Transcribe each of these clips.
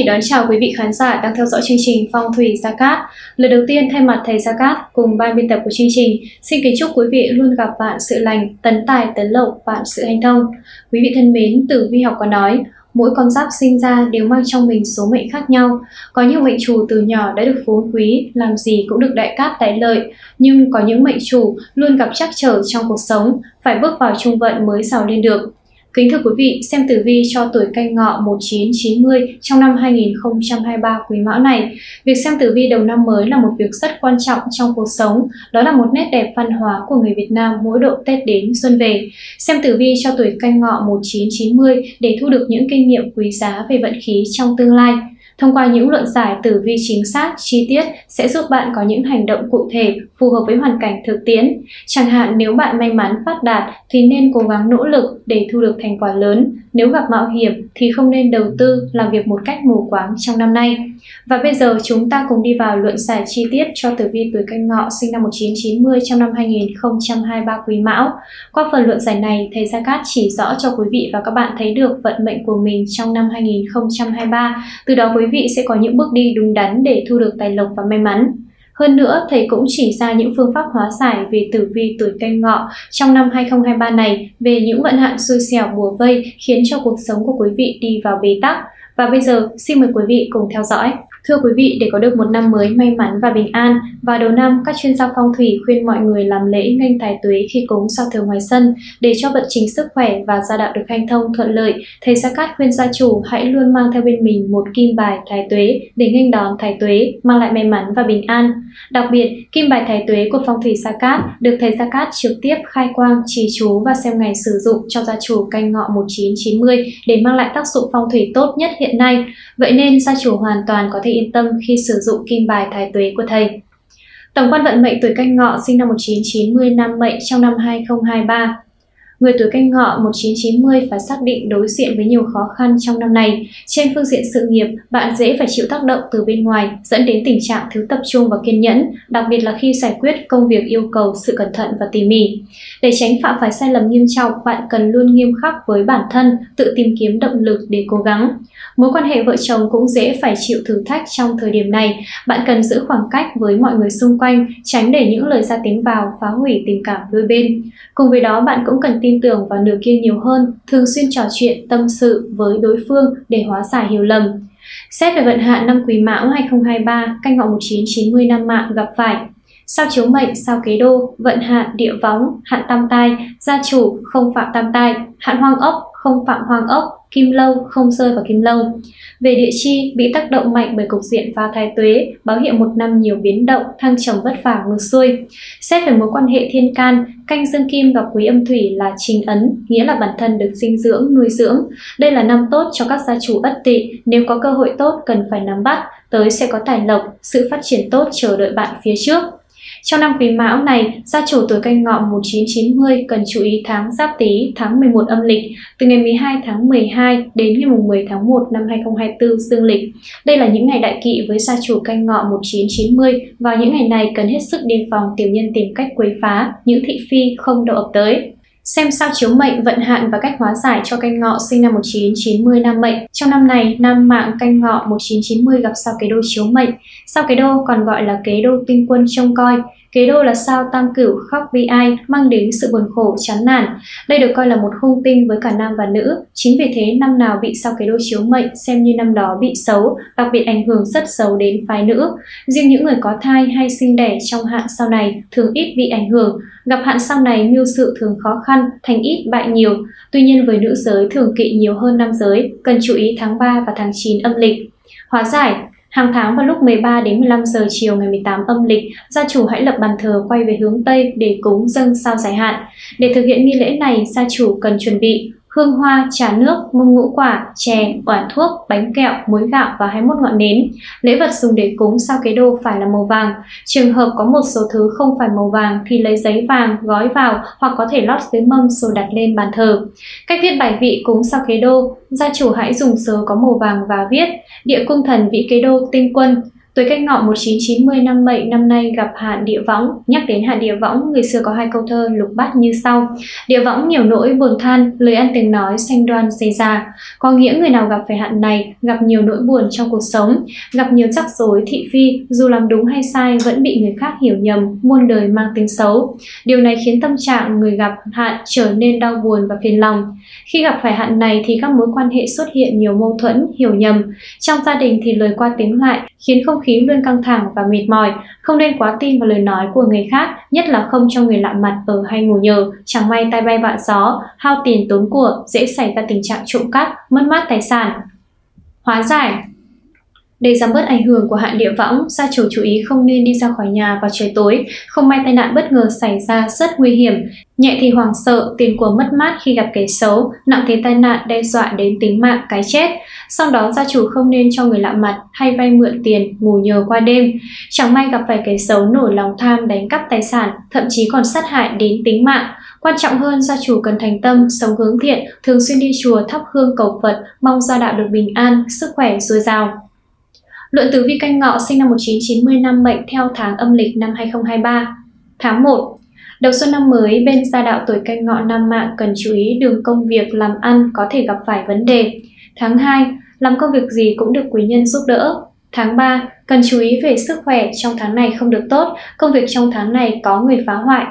hỷ đón chào quý vị khán giả đang theo dõi chương trình Phong thủy Gia Cát. Lời đầu tiên thay mặt thầy Gia Cát cùng ban biên tập của chương trình, xin kính chúc quý vị luôn gặp vạn sự lành, tấn tài tấn lộc, vạn sự hanh thông. Quý vị thân mến, Tử Vi học có nói, mỗi con giáp sinh ra đều mang trong mình số mệnh khác nhau. Có những mệnh chủ từ nhỏ đã được phú quý, làm gì cũng được đại cát đại lợi, nhưng có những mệnh chủ luôn gặp trắc trở trong cuộc sống, phải bước vào trung vận mới giàu lên được. Kính thưa quý vị, xem tử vi cho tuổi canh ngọ 1990 trong năm 2023 quý mão này. Việc xem tử vi đầu năm mới là một việc rất quan trọng trong cuộc sống. Đó là một nét đẹp văn hóa của người Việt Nam mỗi độ Tết đến xuân về. Xem tử vi cho tuổi canh ngọ 1990 để thu được những kinh nghiệm quý giá về vận khí trong tương lai. Thông qua những luận giải tử vi chính xác, chi tiết sẽ giúp bạn có những hành động cụ thể phù hợp với hoàn cảnh thực tiễn. Chẳng hạn nếu bạn may mắn phát đạt thì nên cố gắng nỗ lực để thu được thành quả lớn. Nếu gặp mạo hiểm thì không nên đầu tư làm việc một cách mù quáng trong năm nay. Và bây giờ chúng ta cùng đi vào luận giải chi tiết cho tử vi tuổi canh ngọ sinh năm 1990 trong năm 2023 quý mão. Qua phần luận giải này, thầy Gia Cát chỉ rõ cho quý vị và các bạn thấy được vận mệnh của mình trong năm 2023. Từ đó quý vị sẽ có những bước đi đúng đắn để thu được tài lộc và may mắn. Hơn nữa, thầy cũng chỉ ra những phương pháp hóa giải về tử vi tuổi canh ngọ trong năm 2023 này về những vận hạn xui xẻo bùa vây khiến cho cuộc sống của quý vị đi vào bế tắc. Và bây giờ, xin mời quý vị cùng theo dõi. Thưa quý vị, để có được một năm mới may mắn và bình an, và đầu năm các chuyên gia phong thủy khuyên mọi người làm lễ nghênh tài tuế khi cúng sao thừa ngoài sân để cho vận trình sức khỏe và gia đạo được hanh thông thuận lợi. Thầy Gia Cát khuyên gia chủ hãy luôn mang theo bên mình một kim bài thái tuế để nghênh đón thái tuế, mang lại may mắn và bình an. Đặc biệt, kim bài thái tuế của phong thủy Gia Cát được thầy Gia Cát trực tiếp khai quang, trì chú và xem ngày sử dụng cho gia chủ canh ngọ 1990 để mang lại tác dụng phong thủy tốt nhất hiện nay. Vậy nên gia chủ hoàn toàn có thể yên tâm khi sử dụng kim bài thái tuế của thầy. Tổng quan vận mệnh tuổi canh ngọ sinh năm 1990 nam mệnh trong năm 2023. Người tuổi canh ngọ 1990 phải xác định đối diện với nhiều khó khăn trong năm này. Trên phương diện sự nghiệp, bạn dễ phải chịu tác động từ bên ngoài, dẫn đến tình trạng thiếu tập trung và kiên nhẫn, đặc biệt là khi giải quyết công việc yêu cầu sự cẩn thận và tỉ mỉ. Để tránh phạm phải sai lầm nghiêm trọng, bạn cần luôn nghiêm khắc với bản thân, tự tìm kiếm động lực để cố gắng. Mối quan hệ vợ chồng cũng dễ phải chịu thử thách trong thời điểm này. Bạn cần giữ khoảng cách với mọi người xung quanh, tránh để những lời ra tiếng vào phá hủy tình cảm đôi bên. Cùng với đó, bạn cũng cần tìm tin tưởng vào nửa kia nhiều hơn, thường xuyên trò chuyện, tâm sự với đối phương để hóa giải hiểu lầm. Xét về vận hạn năm Quý Mão 2023, canh ngọ 1990 năm mạng gặp phải Sao chiếu mệnh, sao kế đô, vận hạn, địa võng, hạn tam tai, gia chủ, không phạm tam tai, hạn hoang ốc, không phạm hoang ốc, kim lâu, không rơi vào kim lâu. Về địa chi, bị tác động mạnh bởi cục diện pha thái tuế, báo hiệu một năm nhiều biến động, thăng trầm vất vả ngược xuôi. Xét về mối quan hệ thiên can, canh dương kim gặp quý âm thủy là trình ấn, nghĩa là bản thân được dinh dưỡng, nuôi dưỡng. Đây là năm tốt cho các gia chủ ất tỵ, nếu có cơ hội tốt cần phải nắm bắt, tới sẽ có tài lộc, sự phát triển tốt chờ đợi bạn phía trước. Trong năm Quý Mão này, gia chủ tuổi canh ngọ 1990 cần chú ý tháng Giáp Tý tháng 11 âm lịch, từ ngày 12 tháng 12 đến ngày 10 tháng 1 năm 2024 dương lịch. Đây là những ngày đại kỵ với gia chủ canh ngọ 1990. Vào những ngày này cần hết sức đề phòng tiểu nhân tìm cách quấy phá, những thị phi không độ ập tới. Xem sao chiếu mệnh, vận hạn và cách hóa giải cho canh ngọ sinh năm 1990 nam mệnh. Trong năm này, nam mạng canh ngọ 1990 gặp sao kế đô chiếu mệnh. Sao kế đô còn gọi là kế đô tinh quân trông coi. Kế đô là sao tam cửu khóc bi ai, mang đến sự buồn khổ, chán nản. Đây được coi là một hung tinh với cả nam và nữ. Chính vì thế, năm nào bị sao kế đô chiếu mệnh xem như năm đó bị xấu, đặc biệt ảnh hưởng rất xấu đến phái nữ. Riêng những người có thai hay sinh đẻ trong hạn sau này thường ít bị ảnh hưởng. Gặp hạn sau này mưu sự thường khó khăn, thành ít bại nhiều. Tuy nhiên với nữ giới thường kỵ nhiều hơn nam giới, cần chú ý tháng 3 và tháng 9 âm lịch. Hóa giải, Hàng tháng vào lúc 13 đến 15 giờ chiều ngày 18 âm lịch, gia chủ hãy lập bàn thờ quay về hướng Tây để cúng dâng sao giải hạn. Để thực hiện nghi lễ này, gia chủ cần chuẩn bị hương hoa, trà nước, mông ngũ quả, chè, quả thuốc, bánh kẹo, muối gạo và 21 ngọn nến. Lễ vật dùng để cúng sao kế đô phải là màu vàng. Trường hợp có một số thứ không phải màu vàng thì lấy giấy vàng gói vào hoặc có thể lót dưới mâm rồi đặt lên bàn thờ. Cách viết bài vị cúng sao kế đô, gia chủ hãy dùng sớ có màu vàng và viết địa cung thần vị kế đô tinh quân Tuổi canh ngọ 1990 năm mệnh năm nay gặp hạn địa võng. Nhắc đến hạn địa võng, người xưa có hai câu thơ lục bát như sau. Địa võng nhiều nỗi buồn than, lời ăn tiếng nói xanh đoan dây già. Có nghĩa người nào gặp phải hạn này, gặp nhiều nỗi buồn trong cuộc sống, gặp nhiều rắc rối thị phi, dù làm đúng hay sai vẫn bị người khác hiểu nhầm, muôn đời mang tính xấu. Điều này khiến tâm trạng người gặp hạn trở nên đau buồn và phiền lòng. Khi gặp phải hạn này thì các mối quan hệ xuất hiện nhiều mâu thuẫn, hiểu nhầm. Trong gia đình thì lời qua tiếng lại khiến không không khí luôn căng thẳng và mệt mỏi, không nên quá tin vào lời nói của người khác, nhất là không cho người lạ mặt ở hay ngủ nhờ, chẳng may tai bay vạ gió, hao tiền tốn của, dễ xảy ra tình trạng trộm cắp, mất mát tài sản. Hóa giải để giảm bớt ảnh hưởng của hạn địa võng, gia chủ chú ý không nên đi ra khỏi nhà vào trời tối, không may tai nạn bất ngờ xảy ra rất nguy hiểm. Nhẹ thì hoảng sợ, tiền của mất mát khi gặp kẻ xấu, nặng thì tai nạn đe dọa đến tính mạng cái chết. Sau đó gia chủ không nên cho người lạ mặt hay vay mượn tiền ngủ nhờ qua đêm. Chẳng may gặp phải kẻ xấu nổi lòng tham đánh cắp tài sản, thậm chí còn sát hại đến tính mạng. Quan trọng hơn, gia chủ cần thành tâm, sống hướng thiện, thường xuyên đi chùa thắp hương cầu Phật, mong gia đạo được bình an, sức khỏe dồi dào. Luận tử vi canh ngọ sinh năm 1990 năm mệnh theo tháng âm lịch năm 2023. Tháng 1. Đầu xuân năm mới, bên gia đạo tuổi canh ngọ năm mạng cần chú ý đường công việc làm ăn có thể gặp phải vấn đề. Tháng 2. Làm công việc gì cũng được quý nhân giúp đỡ. Tháng 3. Cần chú ý về sức khỏe trong tháng này không được tốt, công việc trong tháng này có người phá hoại.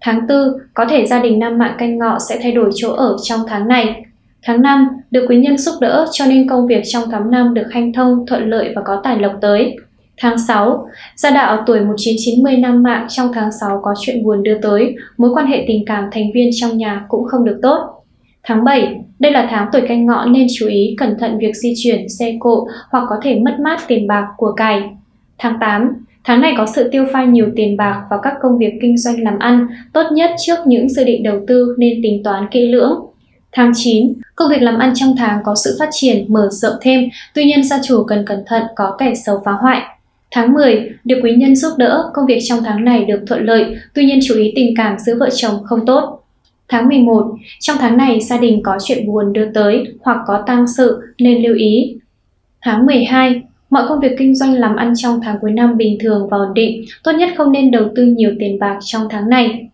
Tháng 4. Có thể gia đình năm mạng canh ngọ sẽ thay đổi chỗ ở trong tháng này. Tháng 5, được quý nhân giúp đỡ cho nên công việc trong tháng 5 được hanh thông, thuận lợi và có tài lộc tới. Tháng 6, gia đạo tuổi 1990 năm mạng trong tháng 6 có chuyện buồn đưa tới, mối quan hệ tình cảm thành viên trong nhà cũng không được tốt. Tháng 7, đây là tháng tuổi canh ngọ nên chú ý cẩn thận việc di chuyển, xe cộ hoặc có thể mất mát tiền bạc của cải. Tháng 8, tháng này có sự tiêu pha nhiều tiền bạc vào các công việc kinh doanh làm ăn, tốt nhất trước những dự định đầu tư nên tính toán kỹ lưỡng. Tháng 9, công việc làm ăn trong tháng có sự phát triển, mở rộng thêm, tuy nhiên gia chủ cần cẩn thận có kẻ xấu phá hoại. Tháng 10, được quý nhân giúp đỡ, công việc trong tháng này được thuận lợi, tuy nhiên chú ý tình cảm giữa vợ chồng không tốt. Tháng 11, trong tháng này gia đình có chuyện buồn đưa tới hoặc có tang sự nên lưu ý. Tháng 12, mọi công việc kinh doanh làm ăn trong tháng cuối năm bình thường và ổn định, tốt nhất không nên đầu tư nhiều tiền bạc trong tháng này.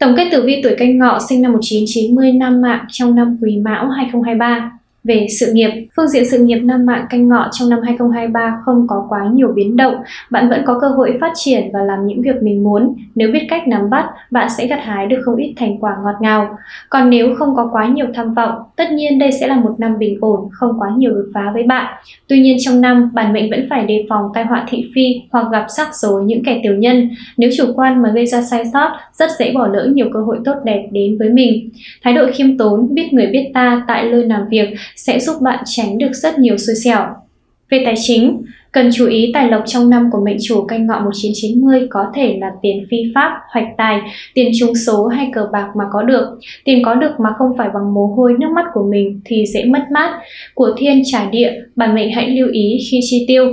Tổng kết tử vi tuổi canh ngọ sinh năm 1990 năm mạng trong năm Quý Mão 2023. Về sự nghiệp, phương diện sự nghiệp nam mạng canh ngọ trong năm 2023 không có quá nhiều biến động, bạn vẫn có cơ hội phát triển và làm những việc mình muốn. Nếu biết cách nắm bắt, bạn sẽ gặt hái được không ít thành quả ngọt ngào. Còn nếu không có quá nhiều tham vọng, tất nhiên đây sẽ là một năm bình ổn, không quá nhiều đột phá với bạn. Tuy nhiên trong năm, bản mệnh vẫn phải đề phòng tai họa thị phi hoặc gặp rắc rối những kẻ tiểu nhân. Nếu chủ quan mà gây ra sai sót, rất dễ bỏ lỡ nhiều cơ hội tốt đẹp đến với mình. Thái độ khiêm tốn, biết người biết ta tại nơi làm việc sẽ giúp bạn tránh được rất nhiều xui xẻo. Về tài chính, cần chú ý tài lộc trong năm của mệnh chủ canh ngọ 1990 có thể là tiền phi pháp, hoạch tài, tiền trúng số hay cờ bạc mà có được. Tiền có được mà không phải bằng mồ hôi nước mắt của mình thì dễ mất mát. Của thiên trả địa, bản mệnh hãy lưu ý khi chi tiêu.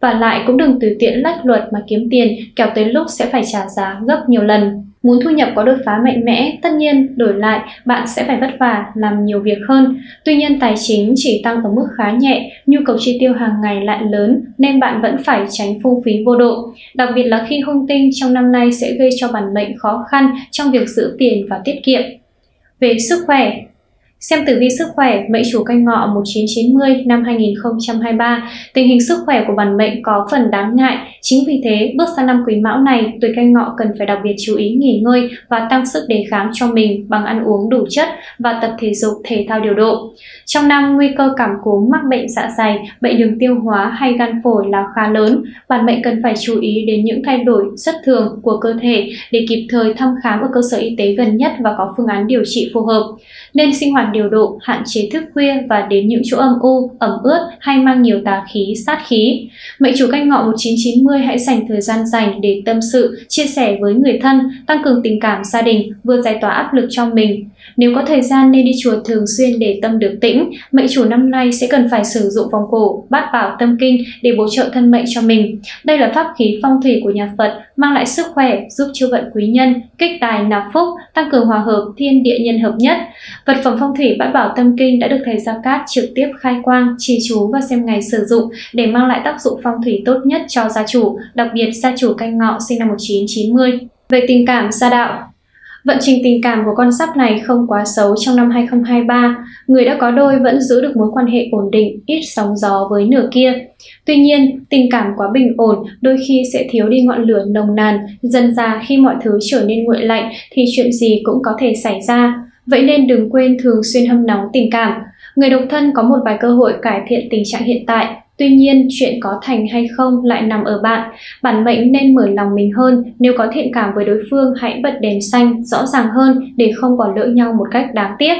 Và lại cũng đừng tùy tiện lách luật mà kiếm tiền, kéo tới lúc sẽ phải trả giá gấp nhiều lần. Muốn thu nhập có đột phá mạnh mẽ, tất nhiên đổi lại bạn sẽ phải vất vả làm nhiều việc hơn. Tuy nhiên tài chính chỉ tăng ở mức khá nhẹ, nhu cầu chi tiêu hàng ngày lại lớn nên bạn vẫn phải tránh phung phí vô độ. Đặc biệt là khi hung tinh trong năm nay sẽ gây cho bản mệnh khó khăn trong việc giữ tiền và tiết kiệm. Về sức khỏe, Xem tử vi sức khỏe, mệnh chủ canh ngọ 1990 năm 2023, tình hình sức khỏe của bản mệnh có phần đáng ngại. Chính vì thế, bước sang năm quý mão này, tuổi canh ngọ cần phải đặc biệt chú ý nghỉ ngơi và tăng sức đề kháng cho mình bằng ăn uống đủ chất và tập thể dục thể thao điều độ. Trong năm, nguy cơ cảm cúm, mắc bệnh dạ dày, bệnh đường tiêu hóa hay gan phổi là khá lớn. Bản mệnh cần phải chú ý đến những thay đổi xuất thường của cơ thể để kịp thời thăm khám ở cơ sở y tế gần nhất và có phương án điều trị phù hợp. Nên sinh hoạt điều độ, hạn chế thức khuya và đến những chỗ âm u, ẩm ướt hay mang nhiều tà khí, sát khí. Mệnh chủ canh ngọ 1990 hãy dành thời gian dành để tâm sự, chia sẻ với người thân, tăng cường tình cảm gia đình, vừa giải tỏa áp lực cho mình. Nếu có thời gian nên đi chùa thường xuyên để tâm được tĩnh, mệnh chủ năm nay sẽ cần phải sử dụng vòng cổ, bát bảo tâm kinh để bổ trợ thân mệnh cho mình. Đây là pháp khí phong thủy của nhà Phật, mang lại sức khỏe, giúp chiêu vận quý nhân, kích tài nạp phúc, tăng cường hòa hợp thiên địa nhân hợp nhất. Vật phẩm phong thủy bát bảo tâm kinh đã được thầy Gia Cát trực tiếp khai quang, trì chú và xem ngày sử dụng để mang lại tác dụng phong thủy tốt nhất cho gia chủ, đặc biệt gia chủ canh ngọ sinh năm 1990. Về tình cảm gia đạo, Vận trình tình cảm của con sắp này không quá xấu trong năm 2023, người đã có đôi vẫn giữ được mối quan hệ ổn định, ít sóng gió với nửa kia. Tuy nhiên, tình cảm quá bình ổn đôi khi sẽ thiếu đi ngọn lửa nồng nàn, dần ra khi mọi thứ trở nên nguội lạnh thì chuyện gì cũng có thể xảy ra. Vậy nên đừng quên thường xuyên hâm nóng tình cảm. Người độc thân có một vài cơ hội cải thiện tình trạng hiện tại, Tuy nhiên, chuyện có thành hay không lại nằm ở bạn. Bản mệnh nên mở lòng mình hơn, nếu có thiện cảm với đối phương hãy bật đèn xanh rõ ràng hơn để không bỏ lỡ nhau một cách đáng tiếc.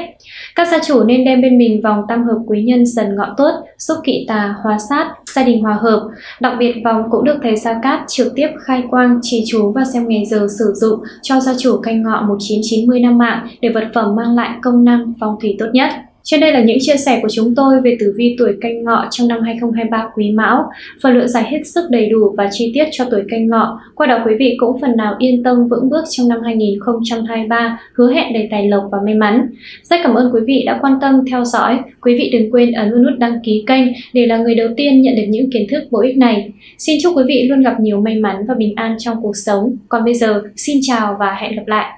Các gia chủ nên đem bên mình vòng tam hợp quý nhân dần ngọ tốt, giúp kỵ tà, hóa sát, gia đình hòa hợp. Đặc biệt vòng cũng được thầy Sa Cát trực tiếp khai quang, trì chú và xem ngày giờ sử dụng cho gia chủ canh ngọ 1990 năm mạng để vật phẩm mang lại công năng phong thủy tốt nhất. Trên đây là những chia sẻ của chúng tôi về tử vi tuổi canh ngọ trong năm 2023 quý mão. Phần lượng giải hết sức đầy đủ và chi tiết cho tuổi canh ngọ. Qua đó quý vị cũng phần nào yên tâm vững bước trong năm 2023, hứa hẹn đầy tài lộc và may mắn. Rất cảm ơn quý vị đã quan tâm theo dõi. Quý vị đừng quên ấn nút đăng ký kênh để là người đầu tiên nhận được những kiến thức bổ ích này. Xin chúc quý vị luôn gặp nhiều may mắn và bình an trong cuộc sống. Còn bây giờ, xin chào và hẹn gặp lại.